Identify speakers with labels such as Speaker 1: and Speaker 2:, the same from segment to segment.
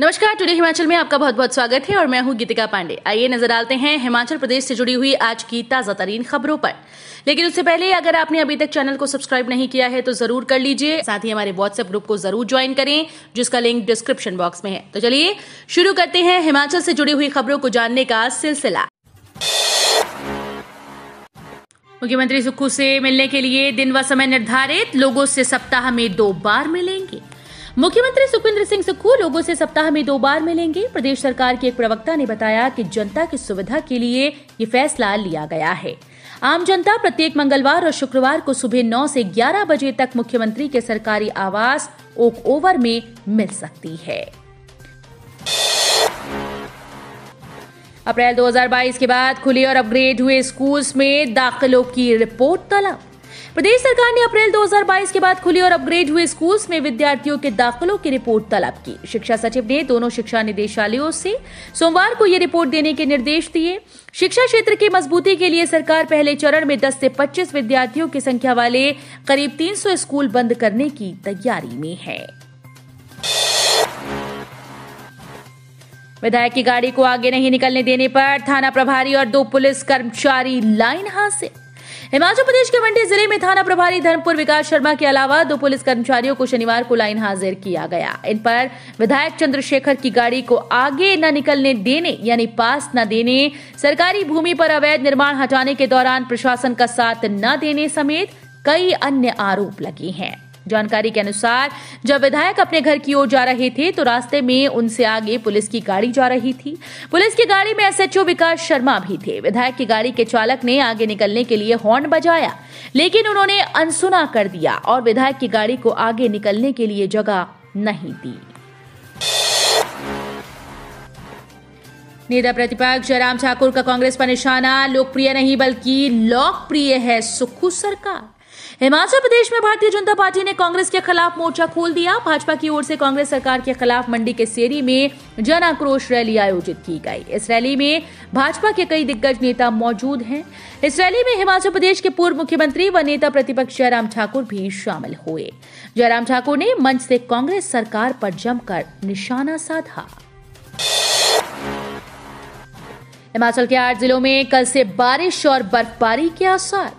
Speaker 1: नमस्कार टुडे हिमाचल में आपका बहुत बहुत स्वागत है और मैं हूं गीतिका पांडे आइए नजर डालते हैं हिमाचल प्रदेश से जुड़ी हुई आज की ताजा तरीन खबरों पर लेकिन उससे पहले अगर आपने अभी तक चैनल को सब्सक्राइब नहीं किया है तो जरूर कर लीजिए साथ ही हमारे व्हाट्सएप ग्रुप को जरूर ज्वाइन करें जिसका लिंक डिस्क्रिप्शन बॉक्स में है तो चलिए शुरू करते हैं हिमाचल से जुड़ी हुई खबरों को जानने का सिलसिला मुख्यमंत्री सुक्खू से मिलने के लिए दिन व समय निर्धारित लोगों से सप्ताह में दो बार मिलेंगे मुख्यमंत्री सुखविंद्र सिंह सुक्खू लोगों से सप्ताह में दो बार मिलेंगे प्रदेश सरकार के एक प्रवक्ता ने बताया कि जनता की सुविधा के लिए ये फैसला लिया गया है आम जनता प्रत्येक मंगलवार और शुक्रवार को सुबह 9 से 11 बजे तक मुख्यमंत्री के सरकारी आवास ओक ओवर में मिल सकती है अप्रैल 2022 के बाद खुले और अपग्रेड हुए स्कूल्स में दाखिलों की रिपोर्ट तलब प्रदेश सरकार ने अप्रैल 2022 के बाद खुले और अपग्रेड हुए स्कूल्स में विद्यार्थियों के दाखिलों की रिपोर्ट तलब की शिक्षा सचिव ने दोनों शिक्षा निदेशालयों से सोमवार को ये रिपोर्ट देने के निर्देश दिए शिक्षा क्षेत्र की मजबूती के लिए सरकार पहले चरण में 10 से 25 विद्यार्थियों की संख्या वाले करीब 300 स्कूल बंद करने की तैयारी में है विधायक की गाड़ी को आगे नहीं निकलने देने पर थाना प्रभारी और दो पुलिस कर्मचारी लाइन हासिल हिमाचल प्रदेश के मंडी जिले में थाना प्रभारी धर्मपुर विकास शर्मा के अलावा दो पुलिस कर्मचारियों को शनिवार को लाइन हाजिर किया गया इन पर विधायक चंद्रशेखर की गाड़ी को आगे न निकलने देने यानी पास न देने सरकारी भूमि पर अवैध निर्माण हटाने के दौरान प्रशासन का साथ न देने समेत कई अन्य आरोप लगे हैं जानकारी के अनुसार जब विधायक अपने घर की ओर जा रहे थे तो रास्ते में उनसे आगे पुलिस की गाड़ी जा रही थी पुलिस की गाड़ी में एसएचओ विकास शर्मा भी थे विधायक की गाड़ी के चालक ने आगे निकलने के लिए हॉर्न बजाया लेकिन उन्होंने अनसुना कर दिया और विधायक की गाड़ी को आगे निकलने के लिए जगह नहीं दी नेता प्रतिपक्ष जयराम ठाकुर का कांग्रेस पर निशाना लोकप्रिय नहीं बल्कि लोकप्रिय है सुखू सरकार हिमाचल प्रदेश में भारतीय जनता पार्टी ने कांग्रेस के खिलाफ मोर्चा खोल दिया भाजपा की ओर से कांग्रेस सरकार के खिलाफ मंडी के सेरी में जन आक्रोश रैली आयोजित की गई इस रैली में भाजपा के कई दिग्गज नेता मौजूद हैं इस रैली में हिमाचल प्रदेश के पूर्व मुख्यमंत्री व नेता प्रतिपक्ष जयराम ठाकुर भी शामिल हुए जयराम ठाकुर ने मंच से कांग्रेस सरकार पर जमकर निशाना साधा हिमाचल के आठ जिलों में कल से बारिश और बर्फबारी के आसार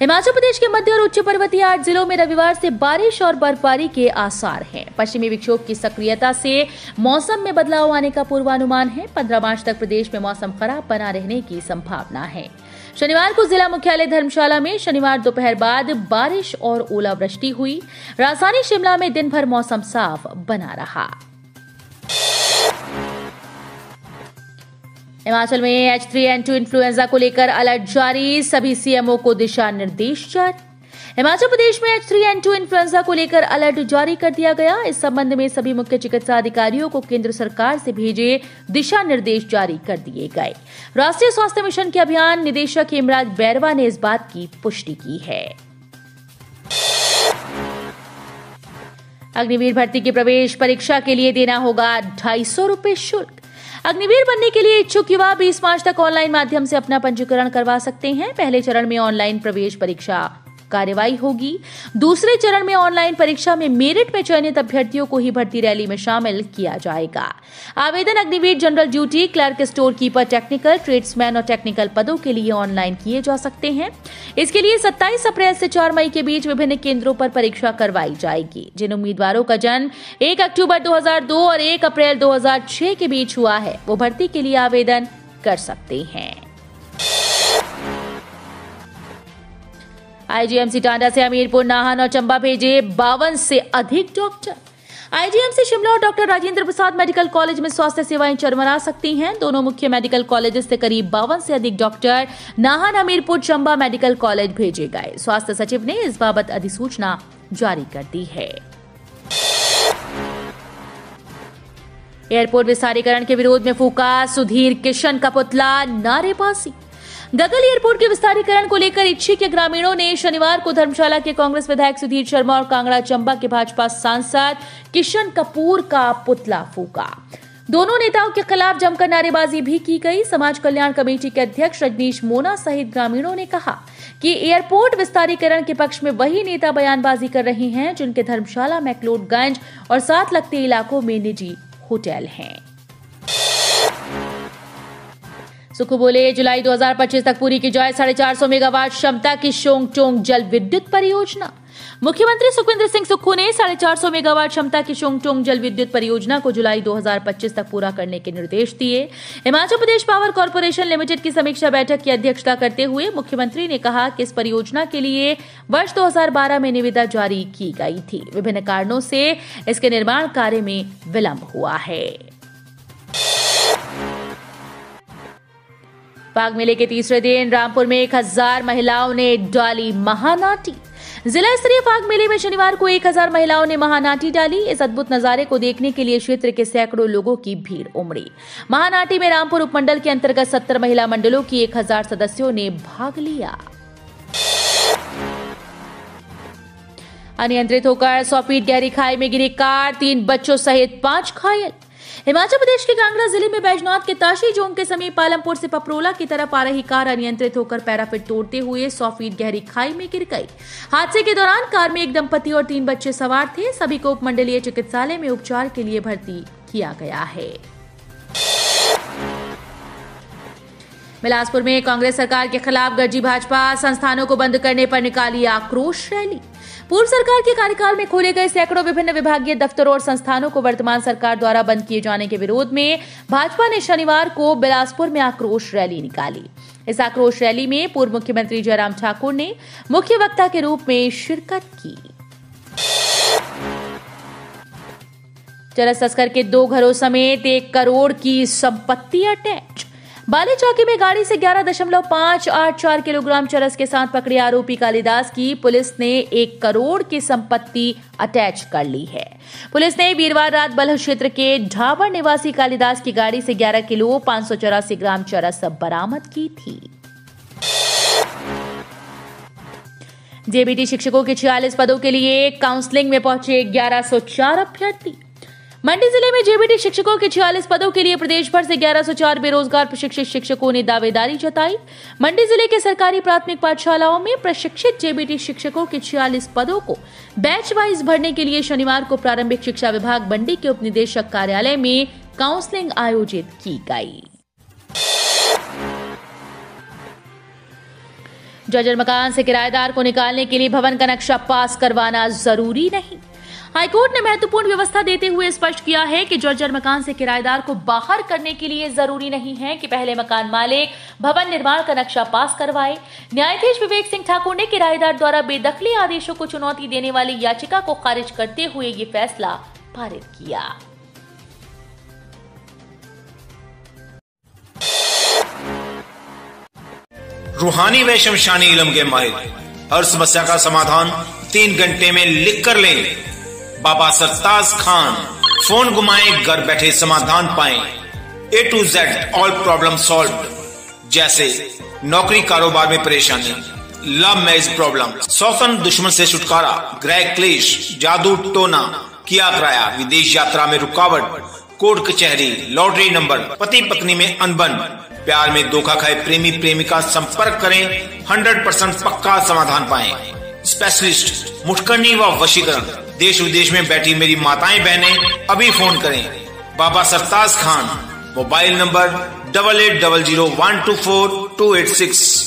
Speaker 1: हिमाचल प्रदेश के मध्य और उच्च पर्वतीय आठ जिलों में रविवार से बारिश और बर्फबारी के आसार हैं पश्चिमी विक्षोभ की सक्रियता से मौसम में बदलाव आने का पूर्वानुमान है पंद्रह मार्च तक प्रदेश में मौसम खराब बना रहने की संभावना है शनिवार को जिला मुख्यालय धर्मशाला में शनिवार दोपहर बाद बारिश और ओलावृष्टि हुई राजधानी शिमला में दिन भर मौसम साफ बना रहा हिमाचल में H three N two influenza को लेकर अलर्ट जारी सभी सीएमओ को दिशा निर्देश जारी हिमाचल प्रदेश में H three N two influenza को लेकर अलर्ट जारी कर दिया गया इस संबंध में सभी मुख्य चिकित्सा अधिकारियों को केंद्र सरकार से भेजे दिशा निर्देश जारी कर दिए गए राष्ट्रीय स्वास्थ्य मिशन के अभियान निदेशक हेमराज बैरवा ने इस बात की पुष्टि की है अग्निवीर भर्ती की प्रवेश परीक्षा के लिए देना होगा ढाई सौ रूपये शुल्क अग्निवीर बनने के लिए इच्छुक युवा बीस मार्च तक ऑनलाइन माध्यम से अपना पंजीकरण करवा सकते हैं पहले चरण में ऑनलाइन प्रवेश परीक्षा कार्यवाही होगी दूसरे चरण में ऑनलाइन परीक्षा में मेरिट में चयनित अभ्यर्थियों को ही भर्ती रैली में शामिल किया जाएगा आवेदन Agniveer general duty clerk store keeper technical tradesman और टेक्निकल पदों के लिए ऑनलाइन किए जा सकते हैं इसके लिए सत्ताईस अप्रैल से चार मई के बीच विभिन्न केंद्रों पर परीक्षा करवाई जाएगी जिन उम्मीदवारों का जन्म एक अक्टूबर दो और एक अप्रैल दो के बीच हुआ है वो भर्ती के लिए आवेदन कर सकते हैं आईजीएमसी टांडा से हमीरपुर नाहन और चंबा भेजे बावन से अधिक डॉक्टर आईजीएमसी शिमला और doctor Rajendra Prasad medical college में स्वास्थ्य सेवाएं चरमरा सकती हैं दोनों मुख्य मेडिकल कॉलेजेस से करीब बावन से अधिक doctor Nahan Hamirpur Chamba medical college भेजे गए स्वास्थ्य सचिव ने इस बाबत अधिसूचना जारी कर दी है एयरपोर्ट विस्तारीकरण के विरोध में फूका सुधीर किशन का पुतला नारेबाजी गगल एयरपोर्ट के विस्तारीकरण को लेकर इच्छी के ग्रामीणों ने शनिवार को धर्मशाला के कांग्रेस विधायक सुधीर शर्मा और कांगड़ा चंबा के भाजपा सांसद किशन कपूर का पुतला फूका दोनों नेताओं के खिलाफ जमकर नारेबाजी भी की गई समाज कल्याण कमेटी के अध्यक्ष रजनीश मोना सहित ग्रामीणों ने कहा कि एयरपोर्ट विस्तारीकरण के पक्ष में वही नेता बयानबाजी कर रहे हैं जिनके धर्मशाला मैकलोडगंज और साथ लगते इलाकों में निजी होटल हैं सुखू बोले जुलाई 2025 तक पूरी की जाए साढ़े चार सौ मेगावाट क्षमता की शोंग टोंग जल विद्युत परियोजना मुख्यमंत्री सुखविंद्र सिंह सुक्खू ने साढ़े चार सौ मेगावाट क्षमता की शोंगचोंग जल विद्युत परियोजना को जुलाई 2025 तक पूरा करने के निर्देश दिए Himachal Pradesh power corporation limited की समीक्षा बैठक की अध्यक्षता करते हुए मुख्यमंत्री ने कहा कि इस परियोजना के लिए वर्ष 2012 में निविदा जारी की गई थी विभिन्न कारणों से इसके निर्माण कार्य में विलंब हुआ है बाग मेले के तीसरे दिन रामपुर में एक हजार महिलाओं ने डाली महानाटी जिला स्तरीय बाग मेले में शनिवार को एक हजार महिलाओं ने महानाटी डाली इस अद्भुत नजारे को देखने के लिए क्षेत्र के सैकड़ों लोगों की भीड़ उमड़ी महानाटी में रामपुर उपमंडल के अंतर्गत सत्तर महिला मंडलों की हजार सदस्यों ने भाग लिया अनियंत्रित होकर सौ फीट गहरी खाई में गिरी कार तीन बच्चों सहित पांच घायल हिमाचल प्रदेश के कांगड़ा जिले में बैजनाथ के ताशी जोंग के समीप पालमपुर से पपरोला की तरफ आ रही कार अनियंत्रित होकर पैराफिट तोड़ते हुए सौ फीट गहरी खाई में गिर गई हादसे के दौरान कार में एक दंपति और तीन बच्चे सवार थे सभी को उपमंडलीय चिकित्सालय में उपचार के लिए भर्ती किया गया है बिलासपुर में कांग्रेस सरकार के खिलाफ गर्जी भाजपा संस्थानों को बंद करने पर निकाली आक्रोश रैली पूर्व सरकार के कार्यकाल में खोले गए सैकड़ों विभिन्न विभागीय दफ्तरों और संस्थानों को वर्तमान सरकार द्वारा बंद किए जाने के विरोध में भाजपा ने शनिवार को बिलासपुर में आक्रोश रैली निकाली इस आक्रोश रैली में पूर्व मुख्यमंत्री जयराम ठाकुर ने मुख्य वक्ता के रूप में शिरकत की चरस तस्कर के दो घरों समेत एक करोड़ की संपत्ति अटैच बाली चौकी में गाड़ी से ग्यारह दशमलव पांच आठ चार किलोग्राम चरस के साथ पकड़े आरोपी कालिदास की पुलिस ने एक करोड़ की संपत्ति अटैच कर ली है पुलिस ने वीरवार रात बल्ह क्षेत्र के ढावर निवासी कालिदास की गाड़ी से 11 किलो चौरासी ग्राम चरस बरामद की थी जेबीटी शिक्षकों के छियालीस पदों के लिए काउंसलिंग में पहुंचे चार अभ्यर्थी मंडी जिले में जेबीटी शिक्षकों के छियालीस पदों के लिए प्रदेश भर से 1104 बेरोजगार प्रशिक्षित शिक्षकों ने दावेदारी जताई मंडी जिले के सरकारी प्राथमिक पाठशालाओं में प्रशिक्षित जेबीटी शिक्षकों के छियालीस पदों को बैच वाइज भरने के लिए शनिवार को प्रारंभिक शिक्षा विभाग मंडी के उपनिदेशक कार्यालय में काउंसलिंग आयोजित की गई जर्जर मकान से किराएदार को निकालने के लिए भवन का नक्शा पास करवाना जरूरी नहीं हाईकोर्ट ने महत्वपूर्ण व्यवस्था देते हुए स्पष्ट किया है कि जर्जर मकान से किराएदार को बाहर करने के लिए जरूरी नहीं है कि पहले मकान मालिक भवन निर्माण का नक्शा पास करवाए न्यायाधीश विवेक सिंह ठाकुर ने किराएदार द्वारा बेदखली आदेशों को चुनौती देने वाली याचिका को खारिज करते हुए ये फैसला पारित किया रूहानी व इलम के माहिर हर समस्या का समाधान तीन घंटे में लिख कर लें बाबा सरताज खान फोन घुमाए घर बैठे समाधान पाए A to Z all problem solve जैसे नौकरी कारोबार में परेशानी लव मैरिज प्रॉब्लम सौफन दुश्मन से छुटकारा ग्रह क्लेश जादू टोना किया किराया विदेश यात्रा में रुकावट कोर्ट कचहरी लॉटरी नंबर पति पत्नी में अनबन प्यार में धोखा खाए प्रेमी प्रेमिका संपर्क करें 100 परसेंट पक्का समाधान पाएं स्पेशलिस्ट मुठकरणी व वशीकरण देश विदेश में बैठी मेरी माताएं बहनें अभी फोन करें Baba Sartaj Khan mobile number double eight double zero one two four two eight six